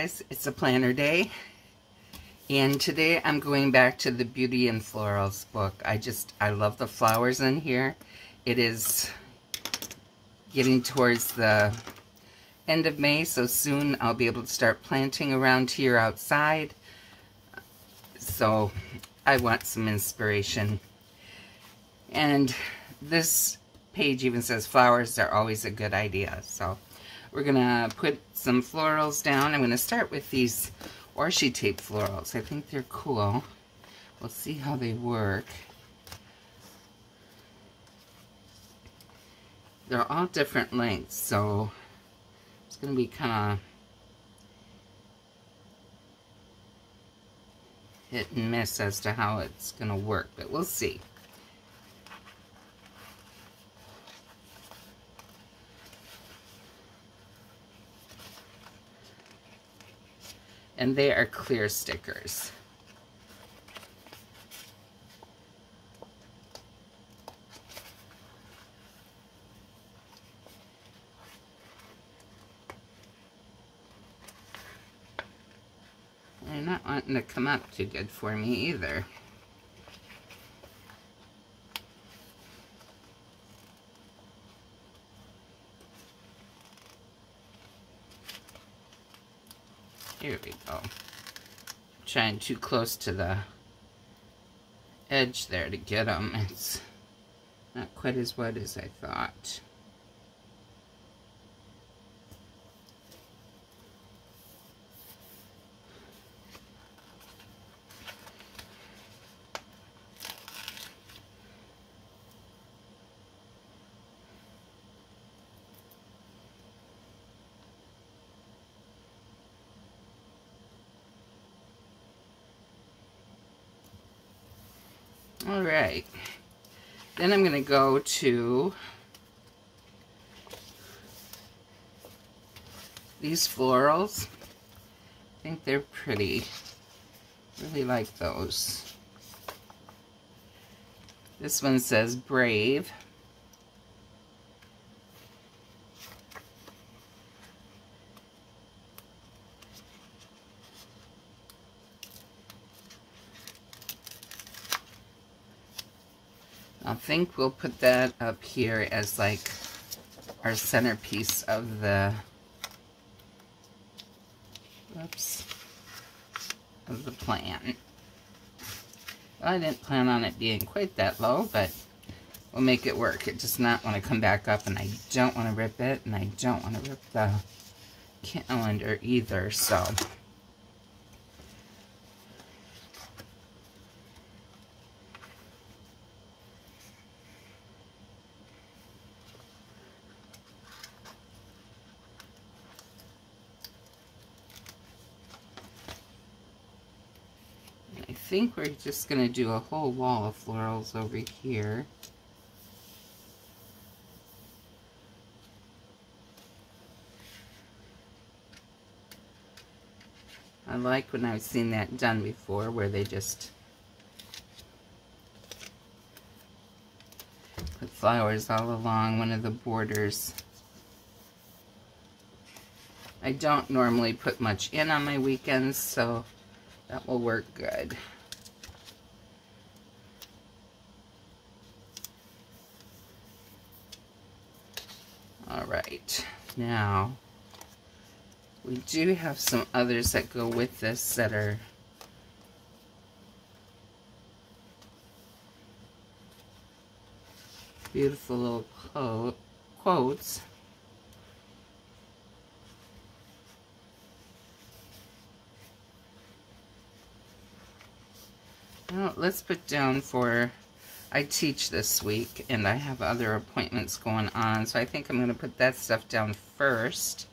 guys, it's a planner day. And today I'm going back to the Beauty and Florals book. I just, I love the flowers in here. It is getting towards the end of May, so soon I'll be able to start planting around here outside. So I want some inspiration. And this page even says flowers are always a good idea. So we're going to put some florals down. I'm going to start with these washi tape florals. I think they're cool. We'll see how they work. They're all different lengths, so it's going to be kind of hit and miss as to how it's going to work, but we'll see. And they are clear stickers. They're not wanting to come up too good for me either. Here we go. Trying too close to the edge there to get them. It's not quite as wet as I thought. All right. Then I'm going to go to these florals. I think they're pretty. Really like those. This one says Brave. Think we'll put that up here as like our centerpiece of the, oops, of the plant. Well, I didn't plan on it being quite that low, but we'll make it work. It does not want to come back up, and I don't want to rip it, and I don't want to rip the calendar either, so... think we're just going to do a whole wall of florals over here. I like when I've seen that done before where they just put flowers all along one of the borders. I don't normally put much in on my weekends, so that will work good. All right, now we do have some others that go with this that are beautiful little quote, quotes. Well, let's put down for I teach this week, and I have other appointments going on, so I think I'm going to put that stuff down first.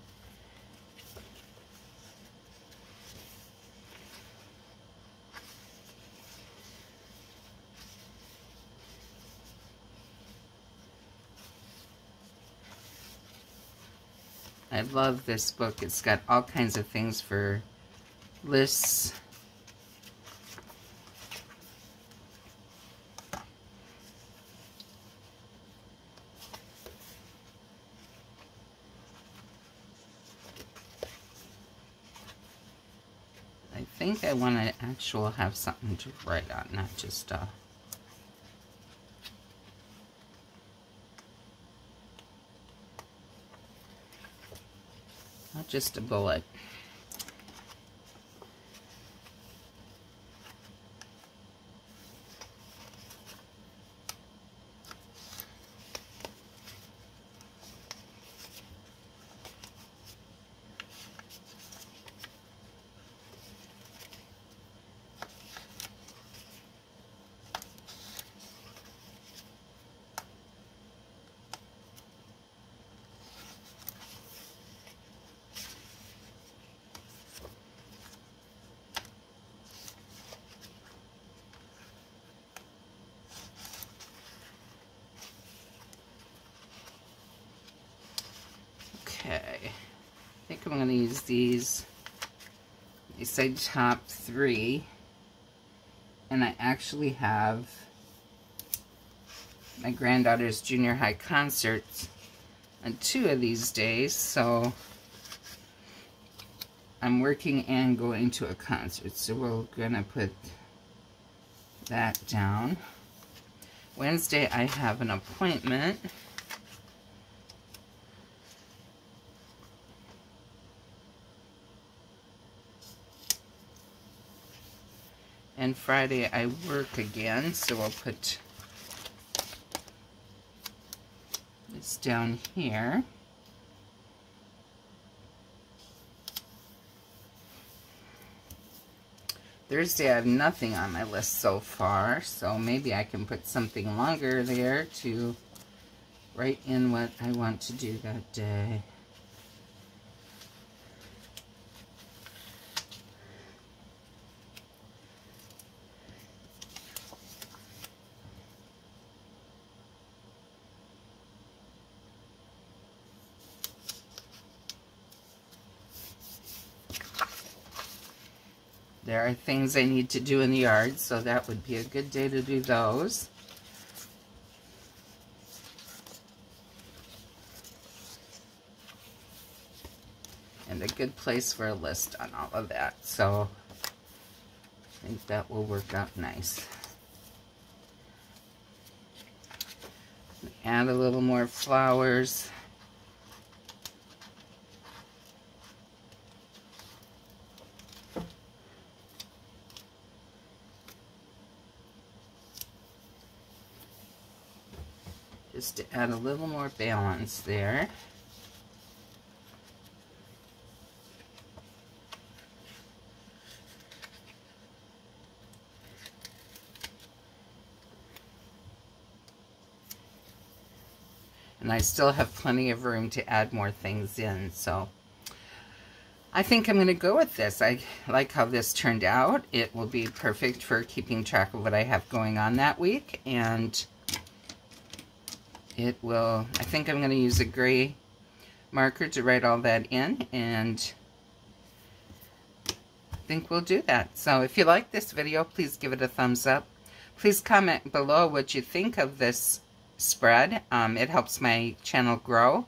I love this book. It's got all kinds of things for lists think I want to actually have something to write on, not just uh, not just a bullet. Okay, I think I'm going to use these. They say top three. And I actually have my granddaughter's junior high concerts on two of these days. So I'm working and going to a concert. So we're going to put that down. Wednesday I have an appointment. And Friday I work again, so I'll put this down here. Thursday I have nothing on my list so far, so maybe I can put something longer there to write in what I want to do that day. There are things I need to do in the yard, so that would be a good day to do those. And a good place for a list on all of that. So I think that will work out nice. Add a little more flowers. Just to add a little more balance there. And I still have plenty of room to add more things in, so I think I'm going to go with this. I like how this turned out. It will be perfect for keeping track of what I have going on that week, and it will, I think I'm going to use a gray marker to write all that in and I think we'll do that. So if you like this video, please give it a thumbs up. Please comment below what you think of this spread. Um, it helps my channel grow.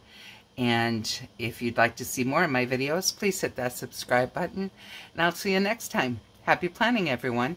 And if you'd like to see more of my videos, please hit that subscribe button. And I'll see you next time. Happy planning, everyone.